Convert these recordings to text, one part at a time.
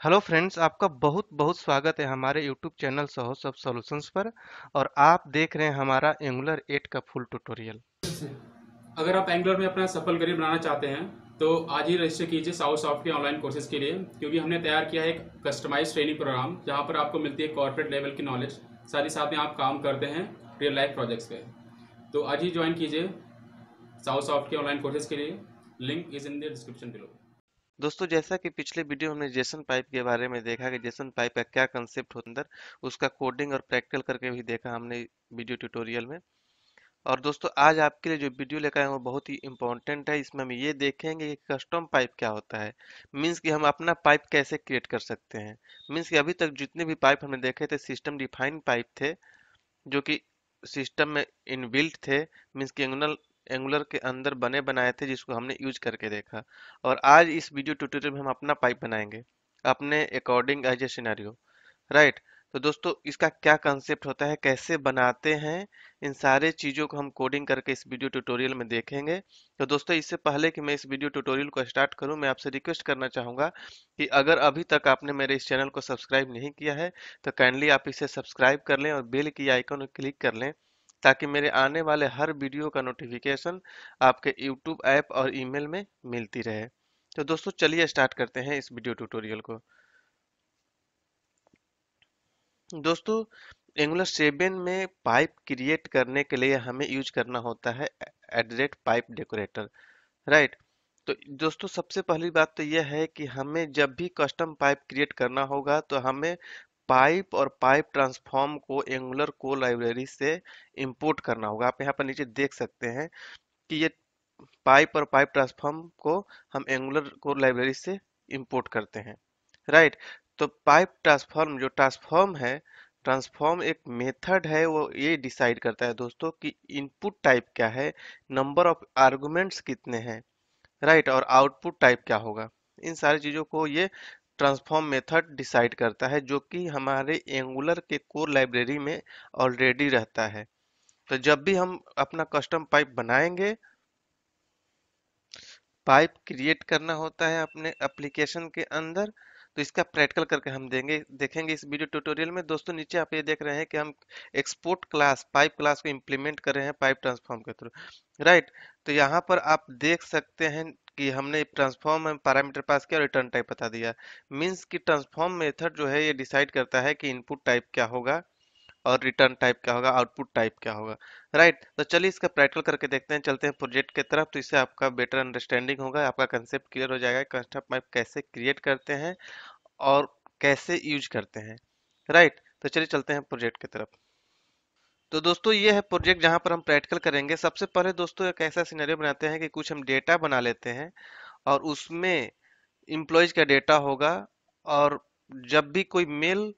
Hello friends, आपका बहुत बहुत स्वागत है हमारे यूट्यूब चैनल सहो सब सॉल्यूशंस पर और आप देख रहे हैं हमारा एंगुलर 8 का फुल ट्यूटोरियल। अगर आप एंगुलर में अपना सफल करियर बनाना चाहते हैं तो आज ही रजिस्टर कीजिए साउथ सॉफ्ट के ऑनलाइन कोर्सेज के लिए, क्योंकि हमने तैयार किया है एक कस्टमाइज ट्रेनिंग प्रोग्राम जहाँ पर आपको मिलती है कॉर्पोरेट लेवल की नॉलेज साथ ही साथ में आप काम करते हैं रियल लाइफ प्रोजेक्ट्स पे। तो आज ही ज्वाइन कीजिए साउथ सॉफ्ट के ऑनलाइन कोर्सेज के लिए link is in the description below दोस्तों, जैसा कि पिछले वीडियो हमने जेसन पाइप के बारे में देखा कि जेसन पाइप का क्या कंसेप्ट होता अंदर, उसका कोडिंग और प्रैक्टिकल करके भी देखा हमने वीडियो ट्यूटोरियल में। और दोस्तों, आज आपके लिए जो वीडियो लेकर आए हैं, वो बहुत ही इंपॉर्टेंट है। इसमें हम ये देखेंगे कि कस्टम पाइप क्या होता है। मीन्स कि हम अपना पाइप कैसे क्रिएट कर सकते हैं। मीन्स कि अभी तक जितने भी पाइप हमने देखे थे सिस्टम डिफाइंड पाइप थे, जो कि सिस्टम में इनबिल्ट थे। मीन्स कि एंगुलर एंगुलर के अंदर बने बनाए थे, जिसको हमने यूज़ करके देखा। और आज इस वीडियो ट्यूटोरियल में हम अपना पाइप बनाएँगे। अपने according as a scenario right तो दोस्तों, इसका क्या कंसेप्ट होता है? कैसे बनाते हैं? इन सारे चीज़ों को हम कोडिंग करके इस वीडियो ट्यूटोरियल में देखेंगे। तो दोस्तों, इससे पहले कि मैं इस वीडियो ट्यूटोरियल को स्टार्ट करूँ, मैं आपसे रिक्वेस्ट करना चाहूँगा कि अगर अभी तक आपने मेरे इस चैनल को सब्सक्राइब नहीं किया है तो काइंडली आप इसे सब्सक्राइब कर लें और बेल की आइकन क्लिक कर लें। ताकि मेरे आने वाले हर वीडियो का नोटिफिकेशन आपके यूट्यूब ऐप और ईमेल में मिलती रहे। तो दोस्तों, चलिए स्टार्ट करते हैं इस वीडियो ट्यूटोरियल को। दोस्तों एंगुलर सेवन में पाइप क्रिएट करने के लिए हमें यूज़ करना होता है एडरेट पाइप डेकोरेटर राइट तो दोस्तों, सबसे पहली बात तो यह है कि हमें जब भी कस्टम पाइप क्रिएट करना होगा तो हमें पाइप और पाइप ट्रांसफॉर्म को एंगुलर को लाइब्रेरी से इंपोर्ट करना होगा। आप यहाँ पर नीचे देख सकते हैं कि ये पाइप और पाइप ट्रांसफॉर्म को हम एंगुलर को लाइब्रेरी से इंपोर्ट करते हैं। राइट? तो पाइप ट्रांसफॉर्म जो ट्रांसफॉर्म है, ट्रांसफॉर्म एक मेथड है, वो ये डिसाइड करता है दोस्तों कि इनपुट टाइप क्या है, नंबर ऑफ़ आर्गुमेंट्स कितने हैं। राइट? और आउटपुट टाइप क्या होगा। इन सारी चीज़ों को ये ट्रांसफॉर्म मेथड डिसाइड करता है, जो कि हमारे एंगुलर के कोर लाइब्रेरी में ऑलरेडी रहता है। तो जब भी हम अपना कस्टम पाइप बनाएँगे पाइप क्रिएट करना होता है अपने एप्लीकेशन के अंदर तो इसका प्रैक्टिकल करके हम देंगे, देखेंगे इस वीडियो ट्यूटोरियल में। दोस्तों, नीचे आप ये देख रहे हैं कि हम एक्सपोर्ट क्लास पाइप क्लास को इम्प्लीमेंट कर रहे हैं पाइप ट्रांसफॉर्म के थ्रू राइट तो यहाँ पर आप देख सकते हैं कि हमने ट्रांसफॉर्म में पैरामीटर पास किया और रिटर्न टाइप बता दिया। मीन्स कि ट्रांसफॉर्म मेथड जो है ये डिसाइड करता है कि इनपुट टाइप क्या होगा और रिटर्न टाइप क्या होगा आउटपुट टाइप क्या होगा। राइट right, तो चलिए इसका प्रैक्टिकल करके देखते हैं चलते हैं प्रोजेक्ट की तरफ़। तो इससे आपका बेटर अंडरस्टैंडिंग होगा आपका कंसेप्ट क्लियर हो जाएगा कस्टम पाइप कैसे क्रिएट करते हैं और कैसे यूज़ करते हैं। राइट right, तो चलिए चलते हैं प्रोजेक्ट की तरफ़। तो दोस्तों, ये है प्रोजेक्ट जहाँ पर हम प्रैक्टिकल करेंगे। सबसे पहले दोस्तों, एक ऐसा सिनेरियो बनाते हैं कि कुछ हम डेटा बना लेते हैं और उसमें इम्प्लॉयज का डेटा होगा और जब भी कोई मेल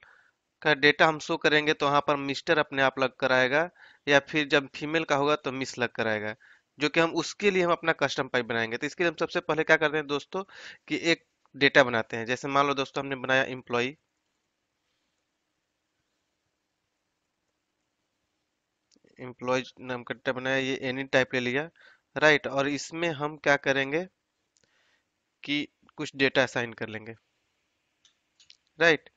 का डेटा हम शो करेंगे तो वहाँ पर मिस्टर अपने आप लग कर आएगा या फिर जब फीमेल का होगा तो मिस लग कर आएगा, जो कि हम उसके लिए हम अपना कस्टम पाइप बनाएँगे। तो इसके लिए हम सबसे पहले क्या करते हैं दोस्तों कि एक डेटा बनाते हैं। जैसे मान लो दोस्तों, हमने बनाया एम्प्लॉय एम्प्लॉय नाम का डेटा बनाया, ये एनी टाइप ले लिया। राइट और इसमें हम क्या करेंगे कि कुछ डेटा असाइन कर लेंगे। राइट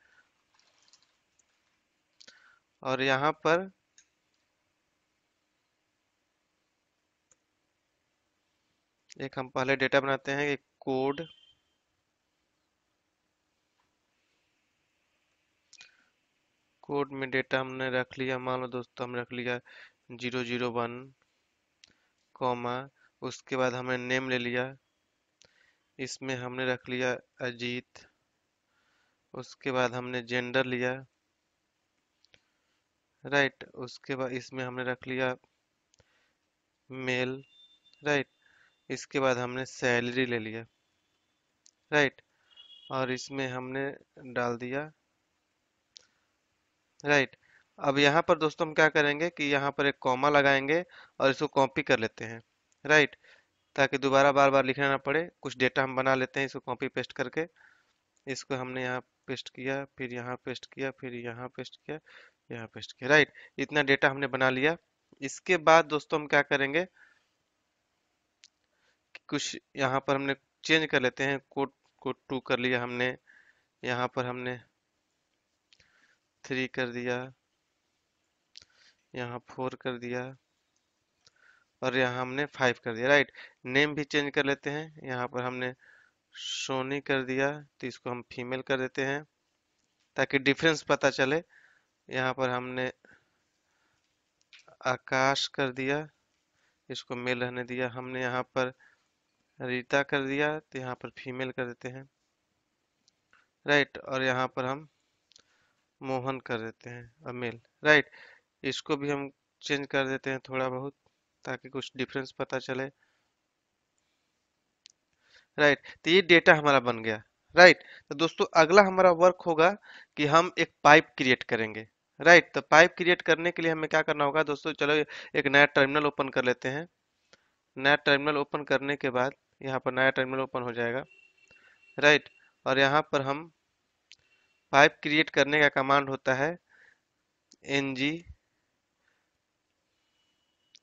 और यहाँ पर एक हम पहले डेटा बनाते हैं, एक कोड कोड में डेटा हमने रख लिया, मान लो दोस्तों हमने रख लिया ज़ीरो ज़ीरो वन कॉमा, उसके बाद हमने नेम ले लिया। इसमें हमने रख लिया अजीत, उसके बाद हमने जेंडर लिया। राइट, उसके बाद इसमें हमने रख लिया मेल, राइट, इसके बाद हमने सैलरी ले लिया। राइट, और इसमें हमने डाल दिया। राइट अब यहाँ पर दोस्तों हम क्या करेंगे कि यहाँ पर एक कॉमा लगाएँगे और इसको कॉपी कर लेते हैं राइट ताकि दोबारा बार बार लिखना ना पड़े, कुछ डेटा हम बना लेते हैं इसको कॉपी पेस्ट करके। इसको हमने यहाँ पेस्ट किया, फिर यहाँ पेस्ट किया, फिर यहाँ पेस्ट किया, यहाँ पेस्ट किया राइट इतना डेटा हमने बना लिया। इसके बाद दोस्तों हम क्या करेंगे कुछ यहाँ पर हमने चेंज कर लेते हैं कोड कोड टू कर लिया हमने। यहाँ पर हमने थ्री कर दिया। यहाँ फोर कर दिया और यहाँ हमने फाइव कर दिया राइट नेम भी चेंज कर लेते हैं। यहाँ पर हमने सोनी कर दिया तो इसको हम फीमेल कर देते हैं, ताकि डिफरेंस पता चले। यहाँ पर हमने आकाश कर दिया, इसको मेल रहने दिया। हमने यहाँ पर रीता कर दिया तो यहाँ पर फीमेल कर देते हैं राइट और यहाँ पर हम मोहन कर देते हैं और मेल राइट इसको भी हम चेंज कर देते हैं थोड़ा बहुत, ताकि कुछ डिफरेंस पता चले। राइट तो ये डेटा हमारा बन गया। राइट तो दोस्तों, अगला हमारा वर्क होगा कि हम एक पाइप क्रिएट करेंगे। राइट तो पाइप क्रिएट करने के लिए हमें क्या करना होगा दोस्तों, चलो एक नया टर्मिनल ओपन कर लेते हैं। नया टर्मिनल ओपन करने के बाद यहाँ पर नया टर्मिनल ओपन हो जाएगा। राइट और यहाँ पर हम पाइप क्रिएट करने का कमांड होता है N G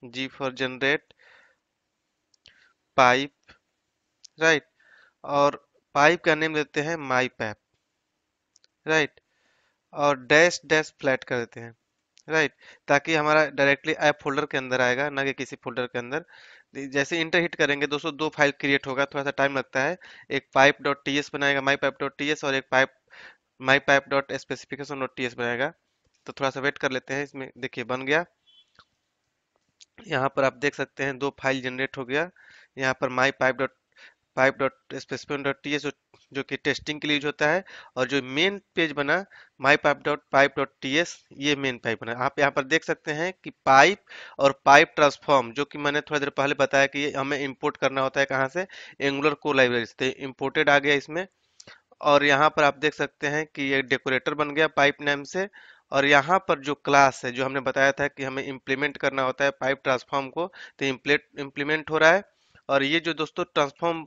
G for generate pipe right और पाइप का नेम देते हैं माई पैप राइट और डैश डैश फ्लैट कर देते हैं राइट right, ताकि हमारा डायरेक्टली ऐप फोल्डर के अंदर आएगा ना कि किसी फोल्डर के अंदर। जैसे इंटर हिट करेंगे दोस्तों दो फ़ाइल क्रिएट होगा थोड़ा सा टाइम लगता है। एक पाइप डॉट टी एस बनाएगा my pipe dot T S और एक pipe my pipe dot specification dot T S बनाएगा। तो थोड़ा सा वेट कर लेते हैं इसमें देखिए बन गया। यहाँ पर आप देख सकते हैं दो फ़ाइल जनरेट हो गया। यहाँ पर my pipe dot pipe dot specification dot T S जो कि टेस्टिंग के लिए यूज़ होता है और जो मेन पेज बना my pipe dot pipe dot T S ये मेन पाइप बना। आप यहाँ पर देख सकते हैं कि पाइप और पाइप ट्रांसफॉर्म जो कि मैंने थोड़ा देर पहले बताया कि हमें इम्पोर्ट करना होता है कहाँ से? एंगुलर को लाइब्रेरी से इम्पोर्टेड आ गया इसमें। और यहाँ पर आप देख सकते हैं कि ये डेकोरेटर बन गया पाइप नेम से और यहाँ पर जो क्लास है जो हमने बताया था कि हमें इम्प्लीमेंट करना होता है पाइप ट्रांसफॉर्म को तो इम्प्लेट इम्प्लीमेंट हो रहा है। और ये जो दोस्तों ट्रांसफॉर्म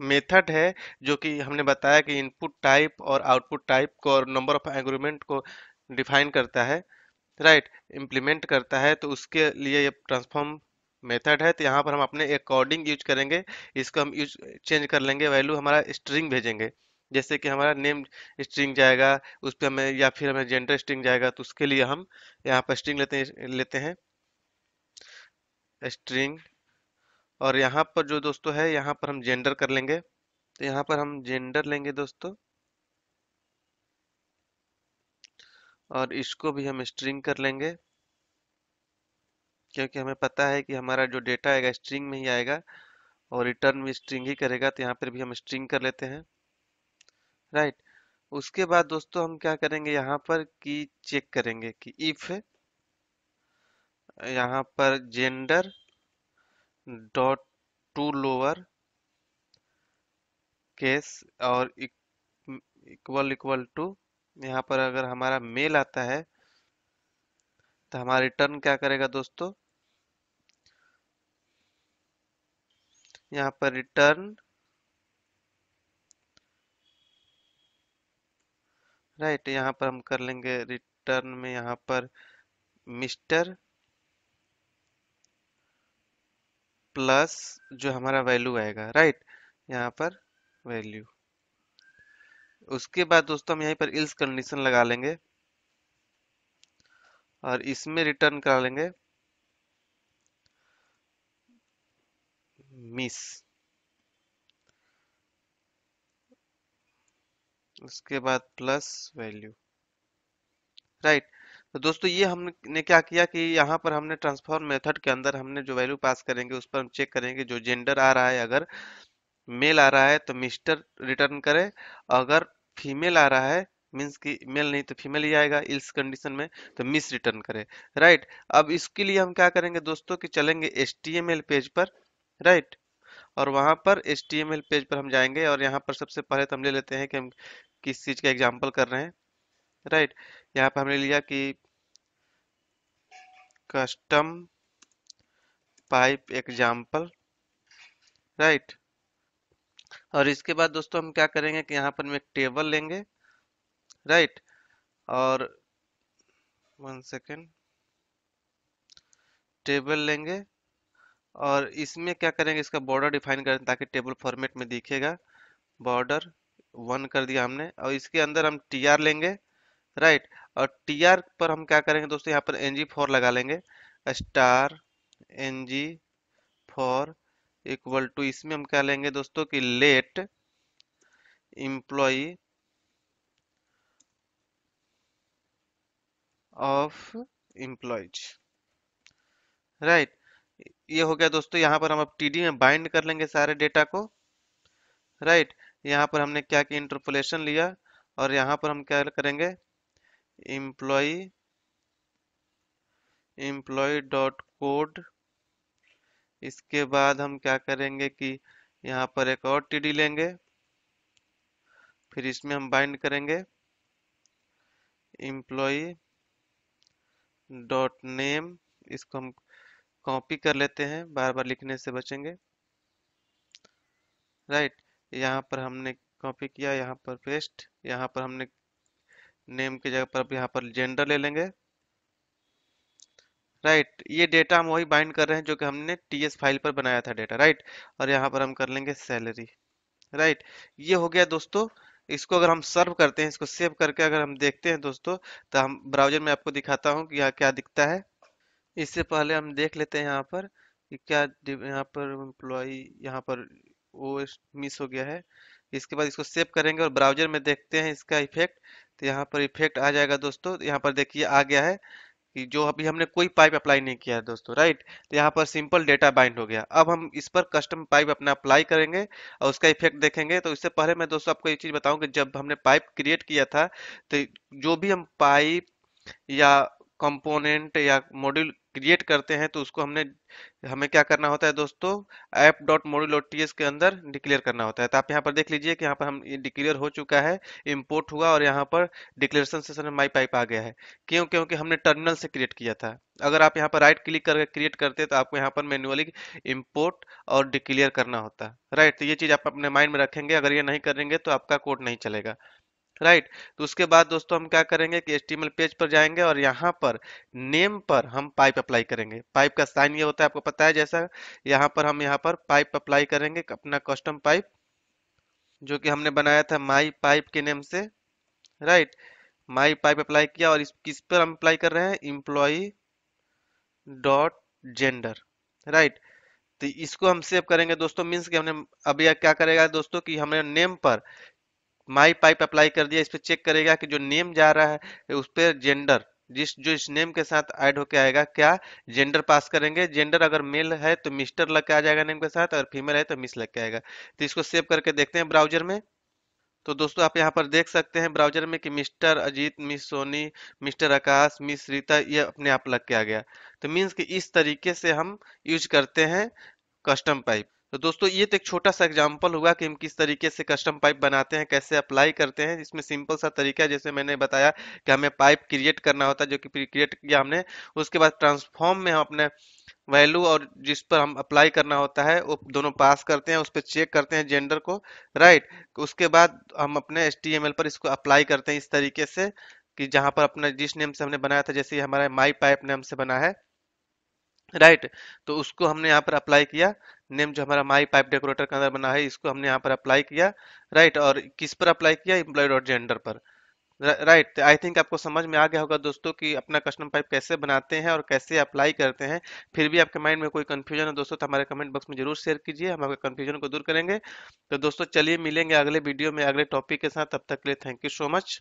मेथड है जो कि हमने बताया कि इनपुट टाइप और आउटपुट टाइप को और नंबर ऑफ़ एग्रीमेंट को डिफाइन करता है राइट right, इम्प्लीमेंट करता है तो उसके लिए ये ट्रांसफॉर्म मेथड है। तो यहाँ पर हम अपने अकॉर्डिंग यूज़ करेंगे इसको हम यूज़ चेंज कर लेंगे वैल्यू हमारा स्ट्रिंग भेजेंगे। जैसे कि हमारा नेम स्ट्रिंग जाएगा, उस पर हमें या फिर हमें जेंडर स्ट्रिंग जाएगा तो उसके लिए हम यहाँ पर स्ट्रिंग लेते हैं लेते हैं। स्ट्रिंग, और यहाँ पर जो दोस्तों है, यहाँ पर हम जेंडर कर लेंगे। तो यहाँ पर हम जेंडर लेंगे दोस्तों। और इसको भी हम स्ट्रिंग कर लेंगे, क्योंकि हमें पता है कि हमारा जो डेटा आएगा, स्ट्रिंग में ही आएगा, और रिटर्न भी स्ट्रिंग ही करेगा तो यहाँ पर भी हम स्ट्रिंग कर लेते हैं। राइट उसके बाद दोस्तों हम क्या करेंगे? यहाँ पर कि चेक करेंगे कि इफ़ यहाँ पर gender dot to lower case और इक्वल इक्वल टू यहाँ पर अगर हमारा मेल आता है तो हमारा रिटर्न क्या करेगा दोस्तों? यहाँ पर रिटर्न राइट, यहाँ पर हम कर लेंगे रिटर्न में यहाँ पर मिस्टर प्लस जो हमारा वैल्यू आएगा, राइट, यहाँ पर वैल्यू। उसके बाद दोस्तों हम यहीं पर इल्स कंडीशन लगा लेंगे और इसमें रिटर्न करा लेंगे मिस। उसके बाद प्लस वैल्यू राइट तो दोस्तों, ये हमने क्या किया कि यहाँ पर हमने ट्रांसफॉर्म मेथड के अंदर हमने जो वैल्यू पास करेंगे, उस पर हम चेक करेंगे जो जेंडर आ रहा है, अगर मेल आ रहा है तो मिस्टर रिटर्न करे, अगर फीमेल आ रहा है मीन्स कि मेल नहीं तो फीमेल ही आएगा इस कंडीशन में तो मिस रिटर्न करे. राइट अब इसके लिए हम क्या करेंगे दोस्तों कि चलेंगे एच पेज पर. राइट और वहाँ पर एच पेज पर हम जाएँगे और यहाँ पर सबसे पहले तो हम ले लेते हैं कि हम किस चीज़ का एग्ज़ाम्पल कर रहे हैं। राइट, यहाँ पर हमने लिया कि कस्टम पाइप एग्ज़ाम्पल। राइट, और इसके बाद दोस्तों हम क्या करेंगे कि यहाँ पर हम एक टेबल लेंगे। राइट, और वन सेकेंड, टेबल लेंगे। और इसमें क्या करेंगे, इसका बॉर्डर डिफाइन करें ताकि टेबल फॉर्मेट में दिखेगा। बॉर्डर वन कर दिया हमने और इसके अंदर हम टी आर लेंगे राइट और टी आर पर हम क्या करेंगे दोस्तों, यहाँ पर एन जी फोर लगा लेंगे। Star N G four equal to इसमें हम क्या लेंगे दोस्तों कि let employee of employees right ये हो गया दोस्तों, यहाँ पर हम अब टीडी में बाइंड कर लेंगे सारे डेटा को। राइट यहाँ पर हमने क्या किया? इंटरपोलेशन लिया और यहाँ पर हम क्या करेंगे? एम्प्लॉय एम्प्लॉय डॉट कोड इसके बाद हम क्या करेंगे कि यहाँ पर एक और टीडी लेंगे। फिर इसमें हम बाइंड करेंगे। एम्प्लॉय डॉट नेम इसको हम कॉपी कर लेते हैं बार बार लिखने से बचेंगे। राइट यहाँ पर हमने कॉपी किया, यहाँ पर पेस्ट यहाँ पर हमने नेम की जगह पर अब यहाँ पर जेंडर ले लेंगे। राइट ये डेटा हम वही बाइंड कर रहे हैं जो कि हमने टीएस फ़ाइल पर बनाया था डेटा राइट और यहाँ पर हम कर लेंगे सैलरी राइट ये हो गया दोस्तों, इसको अगर हम सर्व करते हैं, इसको सेव करके अगर हम देखते हैं दोस्तों तो हम ब्राउज़र में आपको दिखाता हूँ कि यहाँ क्या दिखता है। इससे पहले हम देख लेते हैं यहाँ पर कि क्या यहाँ पर एम्प्लॉय यहाँ पर वो मिस हो गया है। इसके बाद इसको सेव करेंगे और ब्राउज़र में देखते हैं इसका इफ़ेक्ट तो यहाँ पर इफ़ेक्ट आ जाएगा दोस्तों। यहाँ पर देखिए आ गया है कि जो अभी हमने कोई पाइप अप्लाई नहीं किया है दोस्तों राइट तो यहाँ पर सिंपल डेटा बाइंड हो गया। अब हम इस पर कस्टम पाइप अपना अप्लाई करेंगे और उसका इफ़ेक्ट देखेंगे। तो इससे पहले मैं दोस्तों आपको एक चीज़ बताऊँ कि जब हमने पाइप क्रिएट किया था तो जो भी हम पाइप या कंपोनेंट या मॉड्यूल क्रिएट करते हैं तो उसको हमने, हमें क्या करना होता है दोस्तों? ऐप डॉट मॉड्यूल टी के अंदर डिक्लेयर करना होता है। तो आप यहाँ पर देख लीजिए कि यहाँ पर हम डिक्लेयर हो चुका है इंपोर्ट हुआ और यहाँ पर डिक्लेरेशन में माई पाइप आ गया है। क्यों? क्योंकि हमने टर्मिनल से क्रिएट किया था। अगर आप यहाँ पर राइट क्लिक करके क्रिएट करते तो आपको यहाँ पर मैनुअली इम्पोर्ट और डिक्लेयर करना होता। राइट तो ये चीज़ आप अपने माइंड में रखेंगे। अगर ये नहीं करेंगे तो आपका कोड नहीं चलेगा। राइट तो उसके बाद दोस्तों हम क्या करेंगे कि एचटीएमएल पेज पर जाएँगे और यहाँ पर नेम पर हम पाइप अप्लाई करेंगे। पाइप का साइन ये होता है, आपको पता है जैसा, यहाँ पर हम यहाँ पर पाइप अप्लाई करेंगे अपना कस्टम पाइप जो कि हमने बनाया था माई पाइप के नेम से। राइट माई पाइप अप्लाई किया और इस, किस पर हम अप्लाई कर रहे हैं? इम्प्लॉय डॉट जेंडर राइट तो इसको हम सेव करेंगे दोस्तों मीन्स कि हमने, अब यह क्या करेगा दोस्तों कि हमने नेम पर माई पाइप अप्लाई कर दिया, इस पर चेक करेगा कि जो नेम जा रहा है, उस पर जेंडर, जिस, जो इस नेम के साथ ऐड होके आएगा, क्या जेंडर पास करेंगे? जेंडर अगर मेल है तो मिस्टर लग के आ जाएगा नेम के साथ अगर फीमेल है तो मिस लग के आएगा। तो इसको सेव करके देखते हैं ब्राउज़र में। तो दोस्तों, आप यहाँ पर देख सकते हैं ब्राउज़र में कि mister Ajit, miss Soni, mister Akash, miss Rita, ये अपने आप लग के आ गया। तो मीन्स कि इस तरीके से हम यूज़ करते हैं कस्टम पाइप। तो दोस्तों, ये तो एक छोटा सा एग्जांपल हुआ कि हम किस तरीके से कस्टम पाइप बनाते हैं, कैसे अप्लाई करते हैं। इसमें सिंपल सा तरीका जैसे मैंने बताया कि हमें पाइप क्रिएट करना होता है, जो कि क्रिएट किया हमने। उसके बाद ट्रांसफॉर्म में हम अपने वैल्यू और जिस पर हम अप्लाई करना होता है, वो दोनों पास करते हैं, उस पर चेक करते हैं जेंडर को राइट उसके बाद हम अपने एच पर इसको अप्लाई करते हैं इस तरीके से कि जहाँ पर अपना जिस नेम से हमने बनाया था, जैसे हमारा माई पाइप नेम से बना है। राइट तो उसको हमने यहाँ पर अप्लाई किया। नेम जो हमारा माई पाइप डेकोरेटर के अंदर बना है, इसको हमने यहाँ पर अप्लाई किया। राइट, और किस पर अप्लाई किया? एम्प्लॉय डॉट जेंडर पर। राइट आई थिंक आपको समझ में आ गया होगा दोस्तों कि अपना कस्टम पाइप कैसे बनाते हैं और कैसे अप्लाई करते हैं। फिर भी आपके माइंड में कोई कंफ्यूजन है दोस्तों तो हमारे कमेंट बॉक्स में ज़रूर शेयर कीजिए, हम आपके कंफ्यूजन को दूर करेंगे। तो दोस्तों, चलिए मिलेंगे अगले वीडियो में अगले टॉपिक के साथ, तब तक के लिए थैंक यू सो मच।